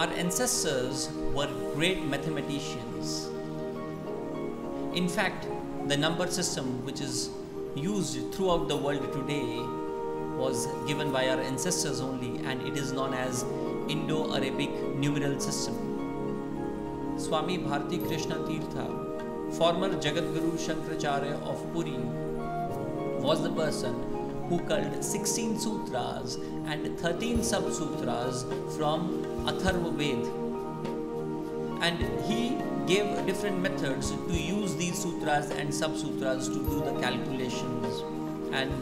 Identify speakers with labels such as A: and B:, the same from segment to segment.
A: Our ancestors were great mathematicians. In fact, the number system which is used throughout the world today was given by our ancestors only and it is known as Indo-Arabic numeral system. Swami Bharati Krishna Tirtha, former Jagadguru Shankaracharya of Puri, was the person who culled 16 sutras and 13 sub-sutras from Atharva Ved. And he gave different methods to use these sutras and sub-sutras to do the calculations. And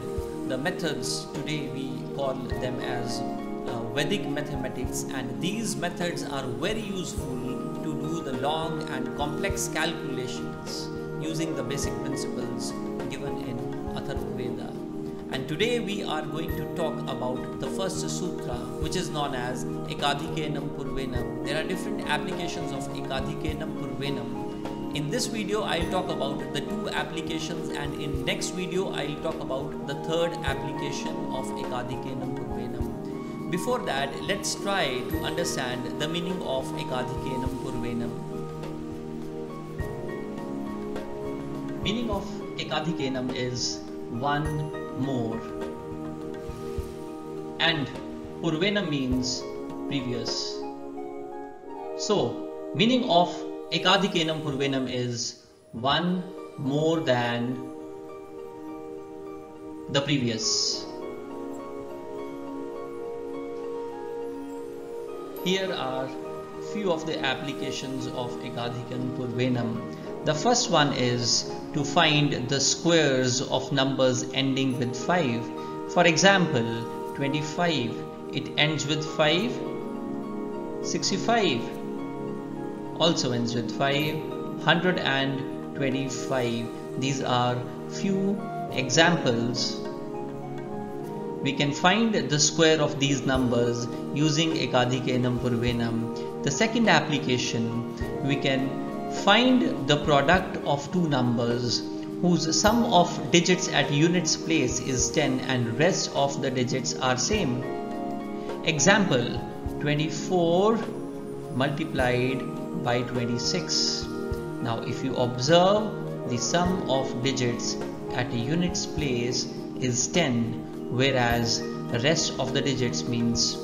A: the methods today we call them as uh, Vedic mathematics and these methods are very useful to do the long and complex calculations using the basic principles given in Atharva Veda. And today we are going to talk about the first sutra which is known as Ekadhikenam Purvenam. There are different applications of Ekadhikenam Purvenam. In this video I'll talk about the two applications and in next video I'll talk about the third application of Ekadhikenam Purvenam. Before that let's try to understand the meaning of Ekadhikenam Purvenam. Meaning of Ekadhikenam is one more and Purvena means previous. So, meaning of Ekadhikenam Purvenam is one more than the previous. Here are few of the applications of Ekadhikenam Purvenam. The first one is to find the squares of numbers ending with 5. For example, 25, it ends with 5. 65 also ends with 5. 125. These are few examples. We can find the square of these numbers using Ekadhikenam Purvenam. The second application, we can Find the product of two numbers whose sum of digits at units place is 10 and rest of the digits are same. Example 24 multiplied by 26. Now if you observe the sum of digits at a units place is 10 whereas rest of the digits means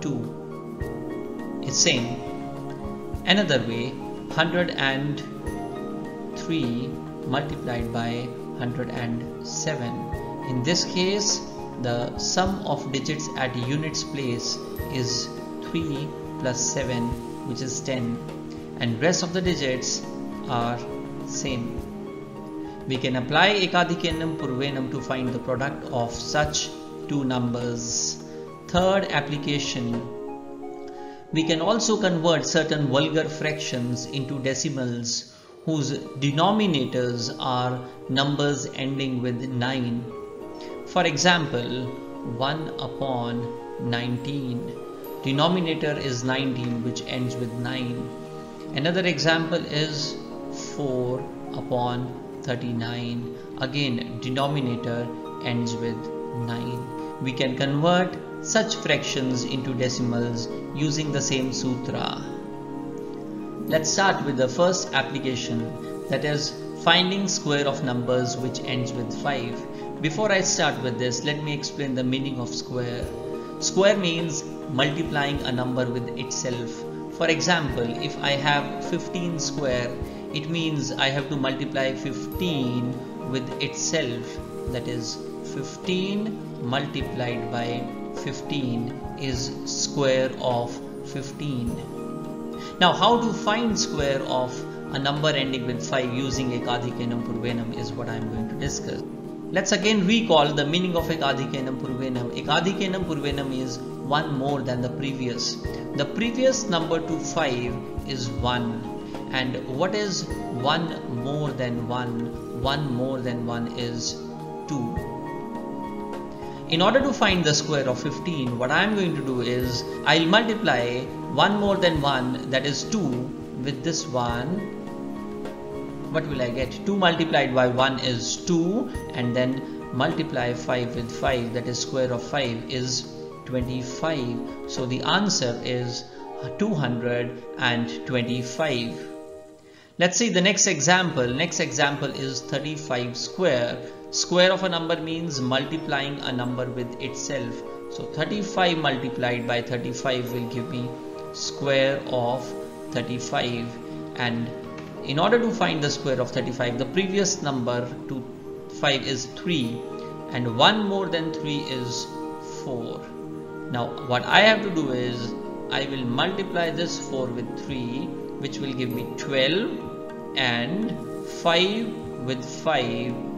A: 2. It's same Another way 103 multiplied by 107. In this case the sum of digits at units place is 3 plus 7 which is 10 and rest of the digits are same. We can apply Ekadhikenam Purvenam to find the product of such two numbers. Third application we can also convert certain vulgar fractions into decimals whose denominators are numbers ending with 9. For example, 1 upon 19. Denominator is 19 which ends with 9. Another example is 4 upon 39. Again, denominator ends with 9. We can convert such fractions into decimals using the same sutra. Let's start with the first application that is finding square of numbers which ends with 5. Before I start with this, let me explain the meaning of square. Square means multiplying a number with itself. For example, if I have 15 square, it means I have to multiply 15 with itself. That is 15 multiplied by 15 is square of 15. Now how to find square of a number ending with 5 using Ekadhikenam Purvenam is what I am going to discuss. Let's again recall the meaning of Ekadhikenam Purvenam. Ekadhikenam Purvenam is one more than the previous. The previous number to 5 is 1 and what is 1 more than 1? 1 more than 1 is 2 in order to find the square of 15, what I am going to do is I'll multiply 1 more than 1 that is 2 with this one. What will I get? 2 multiplied by 1 is 2 and then multiply 5 with 5 that is square of 5 is 25 so the answer is 225 let's see the next example next example is 35 square square of a number means multiplying a number with itself. So 35 multiplied by 35 will give me square of 35 and in order to find the square of 35 the previous number to 5 is 3 and 1 more than 3 is 4 now what I have to do is I will multiply this 4 with 3 which will give me 12 and 5 with 5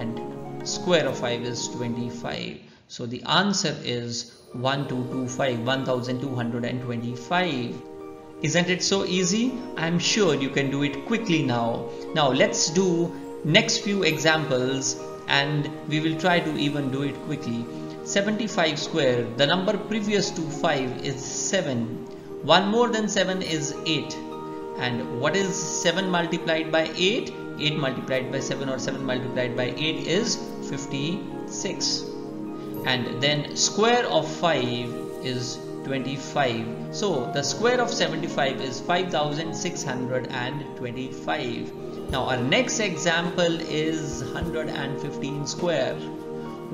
A: and square of 5 is 25 so the answer is 1225 1225 isn't it so easy? I'm sure you can do it quickly now. Now let's do next few examples and we will try to even do it quickly. 75 square the number previous to 5 is 7 1 more than 7 is 8 and what is 7 multiplied by 8 8 multiplied by 7 or 7 multiplied by 8 is 56 and then square of 5 is 25 so the square of 75 is 5625 now our next example is 115 square.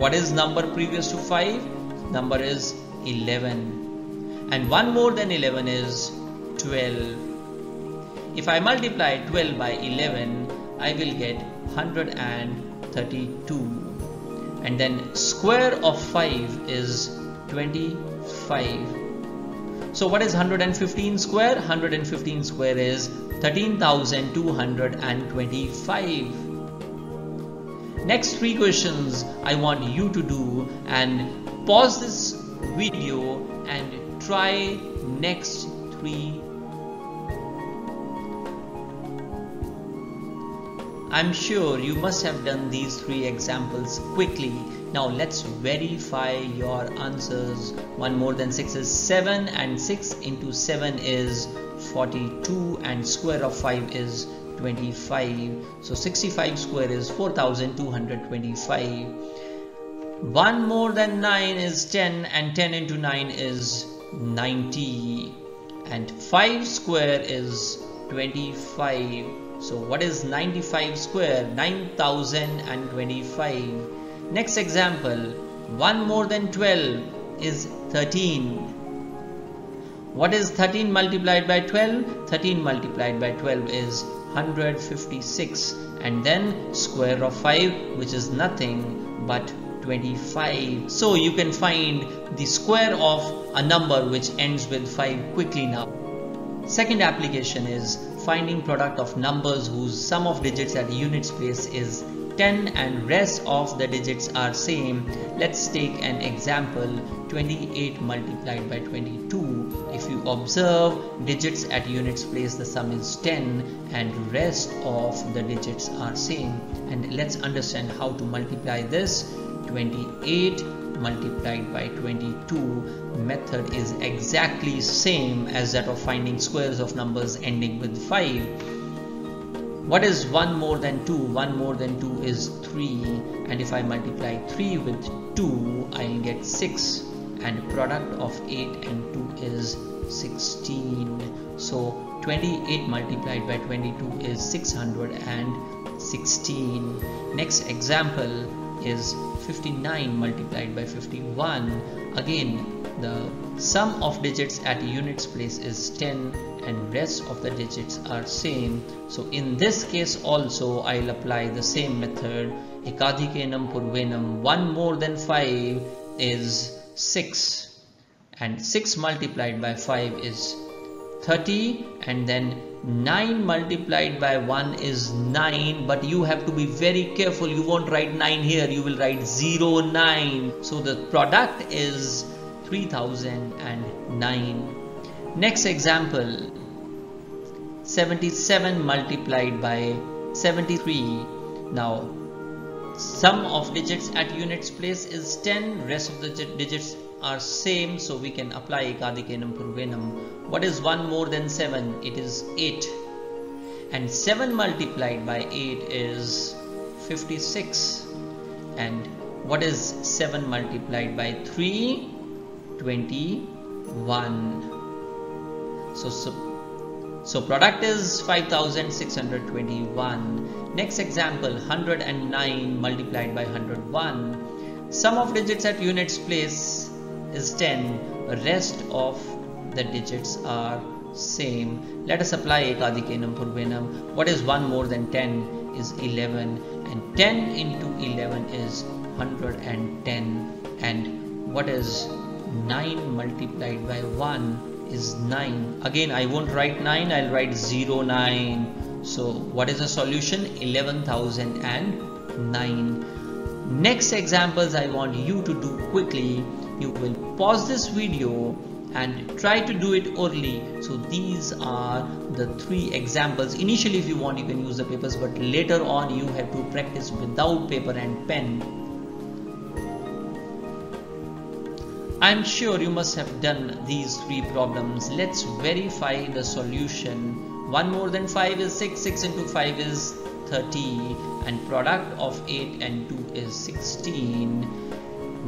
A: What is number previous to 5 number is 11 and one more than 11 is 12 if I multiply 12 by 11 I will get 132 and then square of 5 is 25 so what is 115 square? 115 square is 13225 next three questions I want you to do and pause this video and try next three I'm sure you must have done these three examples quickly. Now let's verify your answers. 1 more than 6 is 7 and 6 into 7 is 42 and square of 5 is 25. So 65 square is 4225. 1 more than 9 is 10 and 10 into 9 is 90 and 5 square is 25 so what is 95 square? 9025. Next example. 1 more than 12 is 13. What is 13 multiplied by 12? 13 multiplied by 12 is 156 and then square of 5 which is nothing but 25. So you can find the square of a number which ends with 5 quickly now. Second application is finding product of numbers whose sum of digits at units place is 10 and rest of the digits are same. Let's take an example 28 multiplied by 22. If you observe digits at units place the sum is 10 and rest of the digits are same and let's understand how to multiply this 28 multiplied by 22 method is exactly same as that of finding squares of numbers ending with 5 what is 1 more than 2 1 more than 2 is 3 and if I multiply 3 with 2 I'll get 6 and product of 8 and 2 is 16 so 28 multiplied by 22 is 616 next example is 59 multiplied by 51 again the sum of digits at units place is 10 and rest of the digits are same. So in this case also I'll apply the same method. Ekadhikenam purvenam 1 more than 5 is 6 and 6 multiplied by 5 is 30 and then 9 multiplied by 1 is 9 but you have to be very careful. You won't write 9 here. You will write 0 9 so the product is 3009 next example 77 multiplied by 73 now sum of digits at units place is 10 rest of the digits are same so we can apply Ekadhikenam Purvenam. What is 1 more than 7? It is 8. And 7 multiplied by 8 is 56. And what is 7 multiplied by 3? 21 so, so so product is 5621 next example 109 multiplied by 101 sum of digits at units place is 10 rest of the digits are same. Let us apply ekadhikanam purvanam what is 1 more than 10 is 11 and 10 into 11 is 110 and what is 9 multiplied by 1 is 9 again I won't write 9 I'll write 0 9 so what is the solution? 11009 next examples I want you to do quickly you will pause this video and try to do it early so these are the three examples initially if you want you can use the papers but later on you have to practice without paper and pen I'm sure you must have done these three problems. Let's verify the solution. 1 more than 5 is 6, 6 into 5 is 30 and product of 8 and 2 is 16.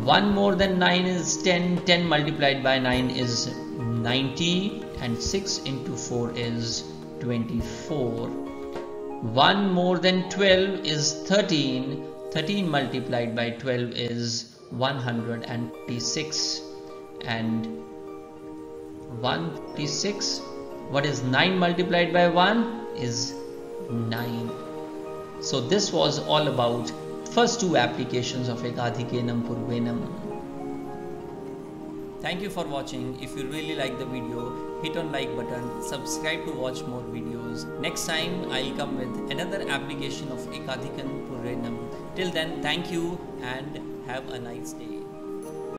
A: 1 more than 9 is 10, 10 multiplied by 9 is 90 and 6 into 4 is 24. 1 more than 12 is 13, 13 multiplied by 12 is 126 and 126 what is 9 multiplied by 1 is 9 so this was all about first two applications of ekadhikanam purvanam thank you for watching. If you really like the video hit on like button subscribe to watch more videos. Next time i'll come with another application of ekadhikanam purvanam till then thank you and have a nice day